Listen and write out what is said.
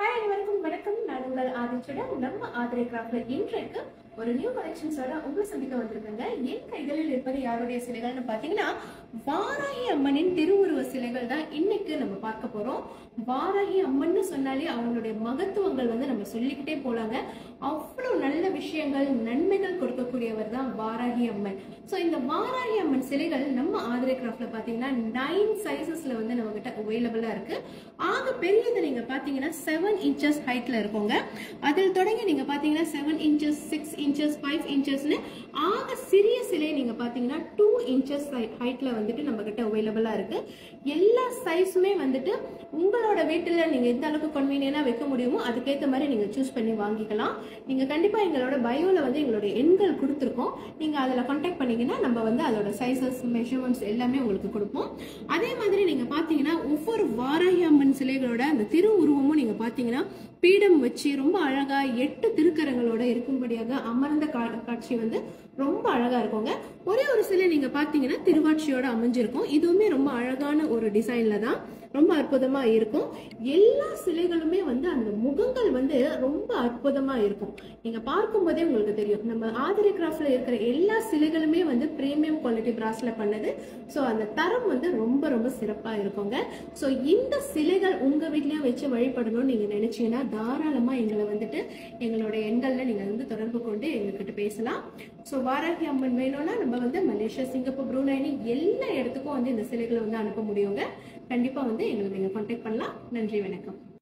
Hi அனைவருக்கும் வணக்கம். நான் உங்கள் ஆதிச்சுடன் நம்ம ஆதிரை கிராஃப்ட்ல இன்றைக்கு ஒரு நியூ கலெக்ஷன்ஸோட உங்களை சந்திக்க வந்திருக்கேங்க. என் கைகளில் இருப்பது யாருடைய சிலைகள்னு பாத்தீங்கன்னா வாராகி அம்மனின் திருவுருவ சிலைகள் தான் இன்னைக்கு நம்ம பார்க்க போறோம். வாராகி அம்மன் சொன்னாலே அவங்களுடைய மகத்துவங்கள் வந்து நம்ம சொல்லிக்கிட்டே போலாங்க. அவ்வளவு நல்ல விஷயங்கள் நன்மைகள் கொடுக்கக்கூடியவர் தான் வாராகி அம்மன். ஸோ இந்த வாராகி அம்மன் சிலைகள் நம்ம ஆதிரை கிராஃப்ட்ல பாத்தீங்கன்னா நைன் சைசஸ்ல வந்து நம்ம கிட்ட அவைலபிளா இருக்கு. ஆக பெரியது நீங்க பாத்தீங்கன்னா செவன் இன்ச்சஸ் ஹைட்ல இருக்குங்க. அதில் தொடங்கி நீங்க பாத்தீங்கன்னா seven inches six inches five இன்ச்சஸ்னு ஆக சிறிய சிலை நீங்க பாத்தீங்கன்னா டூ இன்ச்சஸ் ஹைட்ல வந்துட்டு நம்ம கிட்ட அவைலபிளா இருக்கு. எல்லா சைஸுமே வந்துட்டு உங்களோட வீட்டுல நீங்க எந்த அளவுக்கு கன்வீனியனா வைக்க முடியுமோ அதுக்கேற்ற மாதிரி நீங்க சூஸ் பண்ணி வாங்கிக்கலாம். நீங்க கண்டிப்பா எங்களோட பயோல வந்து எங்களுடைய எண்கள் கொடுத்துருக்கோம். நீங்க அதுல கான்டாக்ட் பண்ணீங்கன்னா நம்ம வந்து அதோட சைஸஸ் மெஷர்மெண்ட்ஸ் எல்லாமே உங்களுக்கு கொடுப்போம். அதே மாதிரி நீங்க பாத்தீங்கன்னா ஒவ்வொரு வாராகி அம்மன் சிலைகளோட அந்த திரு உருவமும் நீங்க பாத்தீங்கன்னா பீடம் வச்சு ரொம்ப அழகா எட்டு திருக்கரங்களோட இருக்கும்படியாக அமர்ந்த கா- காட்சி வந்து ரொம்ப அழகா இருக்குங்க. ஒரே ஒரு சிலை நீங்க பாத்தீங்கன்னா திருவாட்சியோட அமைஞ்சிருக்கும். இதுவுமே ரொம்ப அழகான ஒரு டிசைன்ல தான். ரொம்ப அற்புதமா இருக்கும். எல்லா சிலைகளுமே வந்து அந்த முகங்கள் வந்து ரொம்ப அற்புதமா இருக்கும். நீங்க பார்க்கும்போதே உங்களுக்கு தெரியும். நம்ம ஆதிரி கிராஃப்ட்ல இருக்கிற எல்லா சிலைகளுமே வந்து பிரீமியம் குவாலிட்டி பிராஸ்ல பண்ணது. ஸோ அந்த தரம் வந்து ரொம்ப ரொம்ப சிறப்பா இருக்குங்க. ஸோ இந்த சிலைகள் உங்க வீட்லயே வச்சு வழிபடணும்னு நீங்க நினைச்சீங்கன்னா தாராளமா எங்களை வந்துட்டு எங்களோட எண்கள்ல நீங்க வந்து தொடர்பு கொண்டு எங்ககிட்ட பேசலாம். ஸோ வாராகி அம்மன் வேணும்னா நம்ம வந்து மலேசியா சிங்கப்பூர் ப்ரூனைனி எல்லா இடத்துக்கும் வந்து இந்த சிலைகளை வந்து அனுப்ப முடியுங்க. கண்டிப்பா வந்து எங்களை நீங்க கான்டாக்ட் பண்ணலாம். நன்றி வணக்கம்.